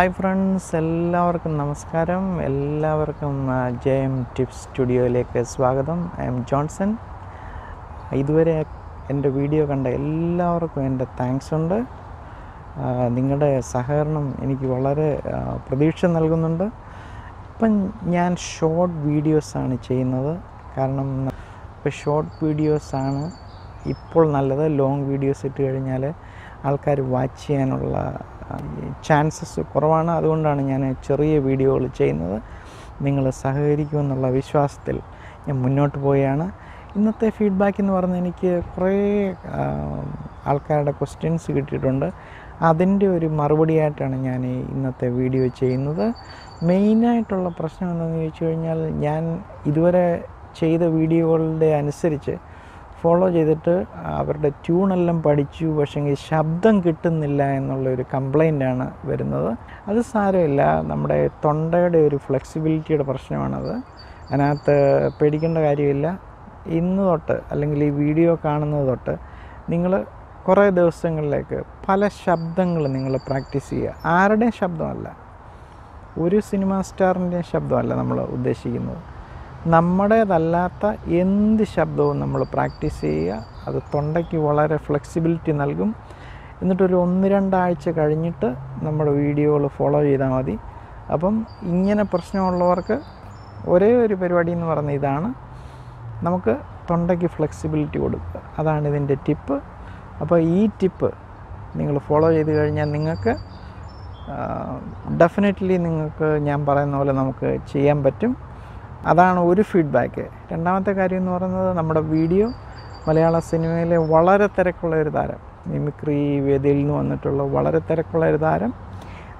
Hi friends എല്ലാവർക്കും നമസ്കാരം. എല്ലാവർക്കും ജെ എം ടിപ്സ് സ്റ്റുഡിയോയിലേക്ക് സ്വാഗതം. ഐ എം ജോൺസൺ ഇതുവരെ എന്റെ വീഡിയോ കണ്ട എല്ലാവർക്കും എന്റെ താങ്ക്സ് ഉണ്ട്. നിങ്ങളുടെ സഹകരണം എനിക്ക് വളരെ പ്രതീക്ഷ നൽകുന്നുണ്ട്. ഇപ്പം ഞാൻ ഷോർട്ട് വീഡിയോസാണ് ചെയ്യുന്നത്. കാരണം ഇപ്പോൾ ഷോർട്ട് വീഡിയോസാണ് ഇപ്പോൾ നല്ലത്. ലോങ് വീഡിയോസ് ഇട്ട് കഴിഞ്ഞാൽ ആൾക്കാർ വാച്ച് ചെയ്യാനുള്ള ചാൻസസ് കുറവാണ്. അതുകൊണ്ടാണ് ഞാൻ ചെറിയ വീഡിയോകൾ ചെയ്യുന്നത്. നിങ്ങൾ സഹകരിക്കുമെന്നുള്ള വിശ്വാസത്തിൽ ഞാൻ മുന്നോട്ട് പോവുകയാണ്. ഇന്നത്തെ ഫീഡ്ബാക്ക് എന്ന് പറഞ്ഞാൽ എനിക്ക് കുറേ ആൾക്കാരുടെ ക്വസ്റ്റ്യൻസ് കിട്ടിയിട്ടുണ്ട്. അതിന്റെ ഒരു മറുപടിയായിട്ടാണ് ഞാൻ ഇന്നത്തെ വീഡിയോ ചെയ്യുന്നത്. മെയിനായിട്ടുള്ള പ്രശ്നം എന്താണെന്ന് ചോദിച്ചു കഴിഞ്ഞാൽ ഞാൻ ഇതുവരെ ചെയ്ത വീഡിയോകളുടെ അനുസരിച്ച് ഫോളോ ചെയ്തിട്ട് അവരുടെ ട്യൂണെല്ലാം പഠിച്ചു പക്ഷേങ്കിൽ ശബ്ദം കിട്ടുന്നില്ല എന്നുള്ളൊരു കംപ്ലൈന്റാണ് വരുന്നത്. അത് സാരമില്ല. നമ്മുടെ തൊണ്ടയുടെ ഒരു ഫ്ലെക്സിബിലിറ്റിയുടെ പ്രശ്നമാണത്. അതിനകത്ത് പേടിക്കേണ്ട കാര്യമില്ല. ഇന്ന് തൊട്ട് അല്ലെങ്കിൽ ഈ വീഡിയോ കാണുന്നത് തൊട്ട് നിങ്ങൾ കുറേ ദിവസങ്ങളിലേക്ക് പല ശബ്ദങ്ങൾ നിങ്ങൾ പ്രാക്ടീസ് ചെയ്യുക. ആരുടെയും ശബ്ദമല്ല. ഒരു സിനിമാ സ്റ്റാറിന്റെയും ശബ്ദമല്ല നമ്മൾ ഉദ്ദേശിക്കുന്നത്. നമ്മുടേതല്ലാത്ത എന്ത് ശബ്ദവും നമ്മൾ പ്രാക്ടീസ് ചെയ്യുക അത് തൊണ്ടയ്ക്ക് വളരെ ഫ്ലെക്സിബിലിറ്റി നൽകും. എന്നിട്ടൊരു ഒന്ന് രണ്ടാഴ്ച കഴിഞ്ഞിട്ട് നമ്മുടെ വീഡിയോകൾ ഫോളോ ചെയ്താൽ മതി. അപ്പം ഇങ്ങനെ പ്രശ്നമുള്ളവർക്ക് ഒരേ ഒരു പരിപാടി എന്ന് പറഞ്ഞ ഇതാണ്. നമുക്ക് തൊണ്ടയ്ക്ക് ഫ്ലെക്സിബിലിറ്റി കൊടുക്കുക. അതാണ് ഇതിന്റെ ടിപ്പ്. അപ്പോൾ ഈ ടിപ്പ് നിങ്ങൾ ഫോളോ ചെയ്ത് കഴിഞ്ഞാൽ നിങ്ങൾക്ക് ഡെഫിനറ്റ്ലി നിങ്ങൾക്ക് ഞാൻ പറയുന്ന പോലെ നമുക്ക് ചെയ്യാൻ പറ്റും. അതാണ് ഒരു ഫീഡ്ബാക്ക് രണ്ടാമത്തെ കാര്യം എന്ന് പറയുന്നത് നമ്മുടെ വീഡിയോ മലയാള സിനിമയിലെ വളരെ തിരക്കുള്ള ഒരു താരം. മിമിക്രി വേദിയിൽ നിന്ന് വന്നിട്ടുള്ള വളരെ തിരക്കുള്ള ഒരു താരം.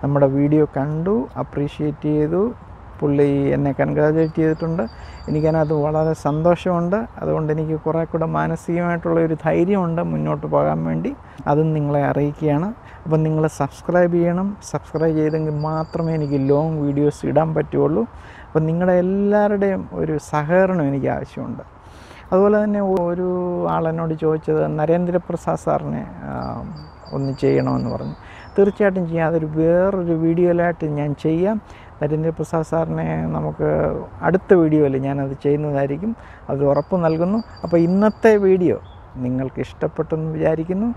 നമ്മുടെ വീഡിയോ കണ്ടു അപ്രീഷിയേറ്റ് ചെയ്തു പുള്ളി എന്നെ കൺഗ്രാജുലേറ്റ് ചെയ്തിട്ടുണ്ട്. എനിക്കതിനകത്ത് വളരെ സന്തോഷമുണ്ട്. അതുകൊണ്ട് എനിക്ക് കുറേ കൂടെ മാനസികമായിട്ടുള്ള ഒരു ധൈര്യമുണ്ട് മുന്നോട്ട് പോകാൻ വേണ്ടി. അതും നിങ്ങളെ അറിയിക്കുകയാണ്. അപ്പം നിങ്ങൾ സബ്സ്ക്രൈബ് ചെയ്യണം. സബ്സ്ക്രൈബ് ചെയ്തെങ്കിൽ മാത്രമേ എനിക്ക് ലോങ് വീഡിയോസ് ഇടാൻ പറ്റുള്ളൂ. അപ്പം നിങ്ങളുടെ എല്ലാവരുടെയും ഒരു സഹകരണം എനിക്ക് ആവശ്യമുണ്ട്. അതുപോലെ തന്നെ ഒരു ആളെന്നോട് ചോദിച്ചത് നരേന്ദ്രപ്രസാദ് സാറിനെ ഒന്ന് ചെയ്യണമെന്ന് പറഞ്ഞു. തീർച്ചയായിട്ടും ചെയ്യാം. അതൊരു വേറൊരു വീഡിയോയിലായിട്ട് ഞാൻ ചെയ്യാം. നരേന്ദ്രപ്രസാദ് സാറിനെ നമുക്ക് അടുത്ത വീഡിയോയിൽ ഞാനത് ചെയ്യുന്നതായിരിക്കും. അത് ഉറപ്പ് നൽകുന്നു. അപ്പോൾ ഇന്നത്തെ വീഡിയോ നിങ്ങൾക്ക് ഇഷ്ടപ്പെട്ടെന്ന് വിചാരിക്കുന്നു.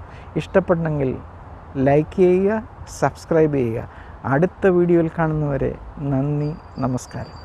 ഇഷ്ടപ്പെട്ടെങ്കിൽ ലൈക്ക് ചെയ്യുക സബ്സ്ക്രൈബ് ചെയ്യുക. അടുത്ത വീഡിയോയിൽ കാണുന്നവരെ നന്ദി നമസ്കാരം.